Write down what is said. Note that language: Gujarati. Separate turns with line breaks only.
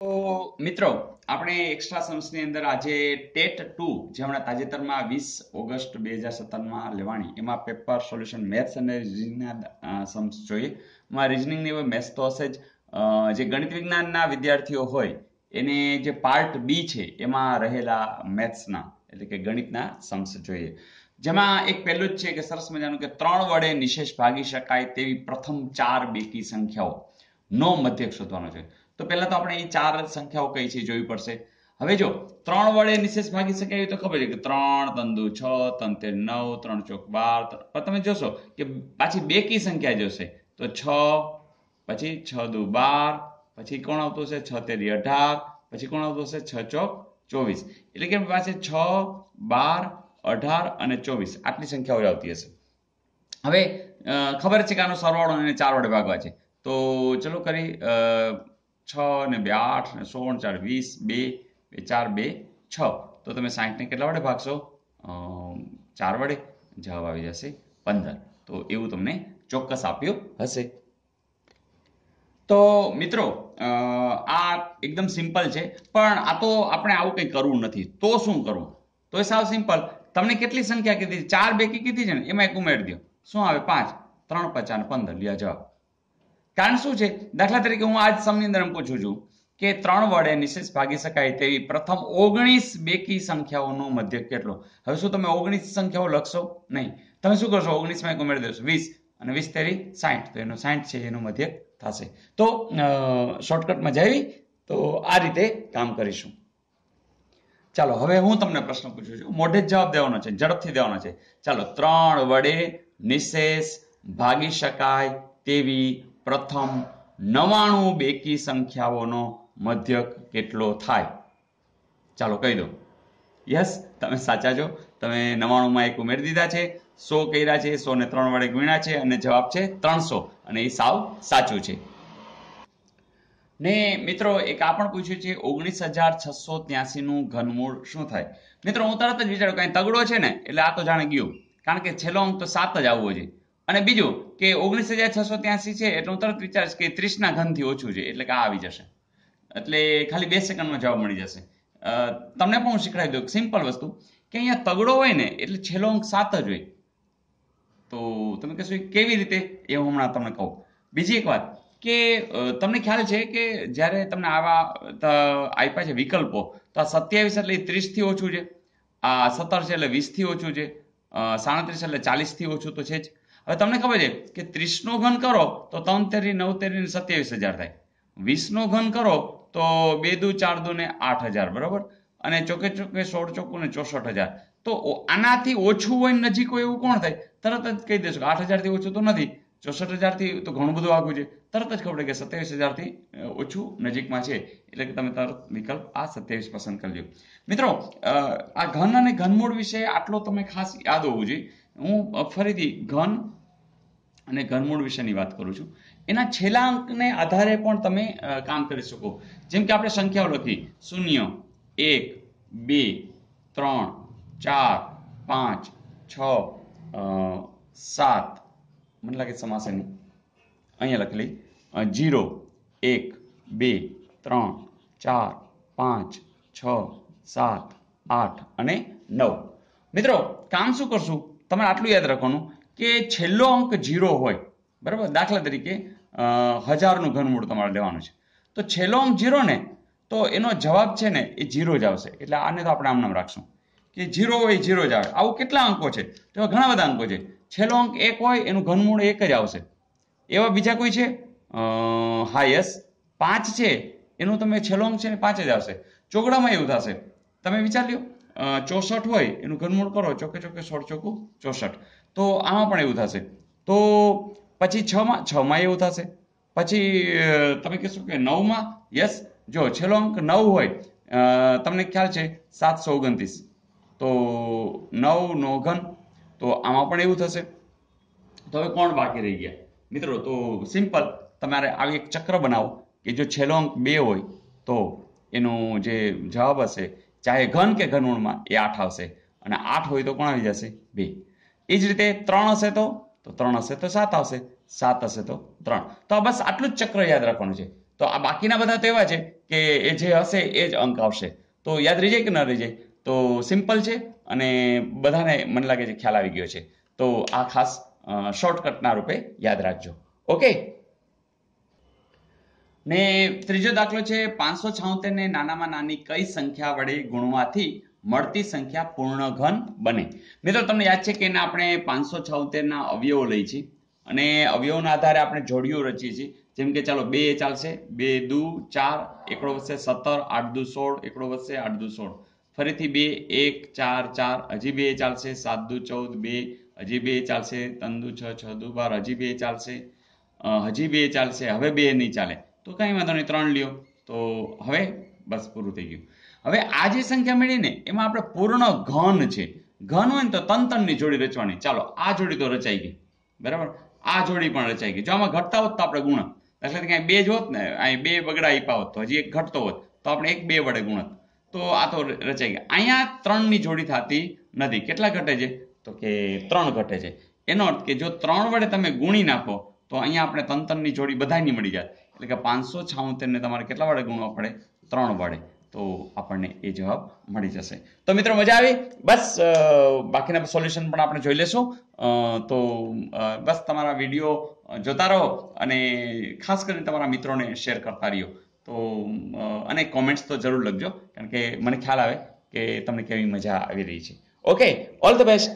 તો મિત્રો, આપણે એક્સ્ટ્રા સમ્સની અંદર આજે ટેટ ટુ, જે હમણાં તાજેતરમાં વીસ ઓગસ્ટ બે હજાર સત્તરમાં લેવાણી એમાં પેપર સોલ્યુશન મેથ્સ અને રિઝનિંગના સમ્સ જોઈએ. એમાં રિઝનિંગની મેથ્સ તો હશે જ. જે ગણિત વિજ્ઞાનના વિદ્યાર્થીઓ હોય, એને જે પાર્ટ બી છે, એમાં રહેલા મેથ્સના એટલે કે ગણિતના સમ્સ જોઈએ. જેમાં એક પહેલું જ છે કે સરસ મજાનું કે ત્રણ વડે નિશેષ ભાગી શકાય તેવી પ્રથમ ચાર બેકી સંખ્યાઓ. નો મધ્યક શોધવાનો છે. તો પહેલા તો આપણે એ ચાર સંખ્યાઓ કઈ છે જોવી પડશે. હવે જો, ત્રણ વડે નિશેષ ભાગી શકાય એવી તો ખબર છે કે ત્રણ તંદુ છ, ત્રણ તેર નવ, ત્રણ ચોક બાર પણ તમે જોશો કે પાછી બે કી સંખ્યા જોશે. તો છ, પછી છ દુ બાર, પછી કોણ આવતું હશે? છ તેરી અઢાર, પછી કોણ આવતું હશે? છ ચોક ચોવીસ. એટલે કે પાસે છ, બાર, અઢાર અને ચોવીસ. આટલી સંખ્યાઓ આવતી હશે. હવે ખબર છે કે આનો સરવાળો અને ચાર વડે ભાગવા છે. તો ચલો કરી છ ને બે આઠ ને સોળ ચાર વીસ બે બે ચાર બે છ. તો તમે સાહીઠને કેટલા વડે ભાગશો? ચાર વડે. જવાબ આવી જશે પંદર. તો એવું તમને ચોક્કસ આપ્યું હશે. તો મિત્રો આ એકદમ સિમ્પલ છે. પણ આ તો આપણે આવું કંઈ કરવું નથી. તો શું કરવું? તો એ સાવ સિમ્પલ. તમને કેટલી સંખ્યા કીધી? ચાર બેકી કીધી છે ને? એમાં એક ઉમેરી દો શું આવે? પાંચ. ત્રણ પચાસ પંદર. લ્યા જવાબ. કારણ શું છે? દાખલા તરીકે હું આજ સમની અંદર પૂછું છું કે ત્રણ વડે નિશેષ ભાગી શકાય તેવી પ્રથમ ઓગણીસ બેકી સંખ્યાઓનો મધ્ય કેટલો? હવે શું તમે ઓગણીસ સંખ્યાઓ લખશો? નહીં. તમે શું કરશો? ઓગણીસમાં એક ઉમેરી દેશો. વીસ અને વીસ તેરી સાઠ તો એનો સાઠ છે, એનું મધ્ય થશે. તો શોર્ટકટમાં જઈ તો આ રીતે કામ કરીશું. ચાલો, હવે હું તમને પ્રશ્ન પૂછું છું. મોઢે જ જવાબ દેવાનો છે, ઝડપથી દેવાનો છે. ચાલો, ત્રણ વડે નિશેષ ભાગી શકાય તેવી પ્રથમ નવાણું બેકી સંખ્યાઓનો મધ્યક કેટલો થાય? ચાલો કહી દો યસ તમે સાચા છો. તમે નવાણુંમાં એક ઉમેરી દીધા છે, સો કર્યા છે, સો ને ત્રણ વડે ગુણ્યા છે, અને જવાબ છે ત્રણસો. અને એ સાવ સાચું છે. ને મિત્રો, એક આ પણ પૂછ્યું છે, ઓગણીસ હજાર છસો ત્યાસી નું ઘનમૂળ શું થાય? મિત્રો, હું તરત જ વિચારું કઈ તગડો છે ને? એટલે આ તો જાણે ગયું. કારણ કે છેલ્લો અંક તો સાત જ આવવો જોઈએ. અને બીજું કે ઓગણીસ હજાર છસો ત્યાસી છે એટલે હું તરત વિચારીશ કે ત્રીસના ઘનથી ઓછું છે, એટલે કે આ આવી જશે. એટલે ખાલી બે સેકન્ડમાં જવાબ મળી જશે. તમને પણ હું શીખડાવી દઉં સિમ્પલ વસ્તુ કે અહીંયા તગડો હોય ને એટલે છેલ્લો અંક સાત જ હોય. તો તમે કહેશો કેવી રીતે? એ હું હમણાં તમને કહું. બીજી એક વાત કે તમને ખ્યાલ છે કે જ્યારે તમને આવા આપ્યા છે વિકલ્પો, તો આ સત્યાવીસ એટલે ત્રીસથી ઓછું છે. આ સત્તર છે એટલે વીસથી ઓછું છે. સાડત્રીસ એટલે ચાલીસથી ઓછું તો છે જ. હવે તમને ખબર છે કે ત્રીસનો ઘન કરો તો ત્રણ તેરી નવ તેરી સત્યાવીસ હજાર થાય. વીસનો ઘન કરો તો બે દુ ચાર દુ ને આઠ હજાર, બરાબર? અને ચોકે ચોકે સોળ ચોખ્ખું ને ચોસઠ હજાર. તો આનાથી ઓછું હોય નજીક હોય એવું કોણ થાય? તરત જ કહી દેશો આઠ હજારથી ઓછું તો નથી. ચોસઠ હજારથી તો ઘણું બધું આગું છે. તરત જ ખબર કે સત્યાવીસ હજારથી ઓછું નજીકમાં છે. એટલે કે તમે તરત વિકલ્પ આ સત્યાવીસ પસંદ કરી લો મિત્રો આ ઘન અને ઘનમૂળ વિશે આટલો તમે ખાસ યાદ હોવું જોઈએ. હું ફરીથી ઘન અને ઘનમૂળ વિશેની વાત કરું છું. એના છેલ્લા અંકને આધારે પણ તમે કામ કરી શકો. જેમ કે આપણે સંખ્યાઓ લખી. શૂન્ય, એક, બે, ત્રણ, ચાર, પાંચ, છ સાત. મને લાગે સમાસે નહીં અહીંયા લખેલી જીરો, એક, બે, ત્રણ, ચાર, પાંચ, છ, સાત, આઠ અને નવ. મિત્રો, કામ શું કરશું? તમારે આટલું યાદ રાખવાનું કે છેલ્લો અંક જીરો હોય, બરાબર? દાખલા તરીકે હજારનું ઘનમૂળ તમારે લેવાનું છે. તો છેલ્લો અંક જીરો ને, તો એનો જવાબ છે ને, એ જીરો જ આવશે. એટલે આને તો આપણે આમ નામ રાખશું. કે જીરો હોય જીરો જ આવે. આવું કેટલા અંકો છે? તો ઘણા બધા અંકો છે. છેલ્લો અંક એક હોય, એનું ઘનમૂળ એક જ આવશે. એવા બીજા કોઈ છે? હા યસ પાંચ છે. એનું તમે છેલ્લો અંક છે ને, પાંચ જ આવશે. ચોગડામાં એવું થશે. તમે વિચાર લ્યો. ચોસઠ હોય, એનું ઘનમૂળ કરો, ચોકે ચોકે સોળ ચોખ્ખું ચોસઠ. તો આમાં પણ એવું થશે. તો પછી છમાં છમાં એવું થશે. પછી તમે કહેશો કે નવમાં, યસ, જો છેલ્લો અંક નવ હોય તમને ખ્યાલ છે, સાતસો ઓગણત્રીસ. તો નવ નો ઘન, તો આમાં પણ એવું થશે. તો હવે કોણ બાકી રહી ગયા? મિત્રો, તો સિમ્પલ, તમારે આવી એક ચક્ર બનાવો કે જો છેલ્લો અંક બે હોય, તો એનો જે જવાબ હશે ચાહે ઘન કે ઘનમૂળમાં એ આઠ આવશે. અને આઠ હોય તો કોણ આવી જશે? બે. એ જ રીતે ત્રણ હશે તો તો ત્રણ હશે તો સાત આવશે. સાત હશે તો ત્રણ. તો બસ આટલું જ ચક્ર યાદ રાખવાનું છે. તો આ બાકીના બધા તો એવા છે કે એ જે હશે એ જ અંક આવશે. તો યાદ રહી જાય કે ન રહી જાય? તો સિમ્પલ છે અને બધાને મને લાગે છે ખ્યાલ આવી ગયો છે. તો આ ખાસ શોર્ટકટના રૂપે યાદ રાખજો. ઓકે ને ત્રીજો દાખલો છે, પાંચસો છાઉતેર ને નાનામાં નાની કઈ સંખ્યા વડે ગુણવાથી મળતી સંખ્યા પૂર્ણ ઘન બને. મિત્રો, તમને યાદ છે કે એના આપણે પાંચસો છાઉતેરના અવયવો લઈ છીએ અને અવયવોના આધારે આપણે જોડીઓ રચીએ છીએ. જેમ કે ચાલો, બે ચાલશે, બે દુ ચાર, એકડો વધશે સત્તર, આઠ દુ સોળ, એકડો વધશે આઠ દુ સોળ. ફરીથી બે, એક, ચાર ચાર, હજી બે ચાલશે, સાત દુ ચૌદ, બે, હજી બે ચાલશે, ત્રણ દુ છ છ દુ બાર, હજી બે ચાલશે હજી બે ચાલશે, હવે બે નહીં ચાલે. તો કંઈ વાંધો નહીં, ત્રણ લ્યો. તો હવે બસ પૂરું થઈ ગયું. હવે આ જે સંખ્યા મેળવીને એમાં આપણે પૂર્ણ ઘન છે. ઘન હોય ને તો તંતનની જોડી રચવાની. ચાલો, આ જોડી તો રચાઈ ગઈ. બરાબર? આ જોડી પણ રચાઈ ગઈ. જો આમાં ઘટતા હોત તો આપણે ગુણ એટલે કે બે જ હોત ને અહીં બે બગડા આપ્યા હોત, તો હજી એક ઘટતો હોત, તો આપણે એક બે વડે ગુણત. તો આ તો રચાઈ ગયા અહીંયા ત્રણની જોડી થતી નથી. કેટલા ઘટે છે? તો કે ત્રણ ઘટે છે. એનો અર્થ કે જો ત્રણ વડે તમે ગુણી નાખો, તો અહીંયા આપણે તંતનની જોડી બધાની મળી જાય. એટલે કે પાંચસો છાઉતેરને તમારે કેટલા વડે ગુણવા પડે? ત્રણ વડે તો આપણને એ જવાબ મળી જશે. તો મિત્રો, મજા આવી? બસ બાકીના સોલ્યુશન પણ આપણે જોઈ લેશું. તો બસ તમારા વીડિયો જોતા રહો અને ખાસ કરીને તમારા મિત્રોને શેર કરતા રહ્યો. તો અને કોમેન્ટ્સ તો જરૂર લખજો, કારણ કે મને ખ્યાલ આવે કે તમને કેવી મજા આવી રહી છે. Okay all the best